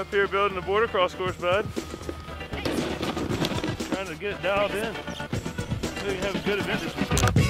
up here building the boarder cross course, bud. Trying to get it dialed in. We have a good event this weekend.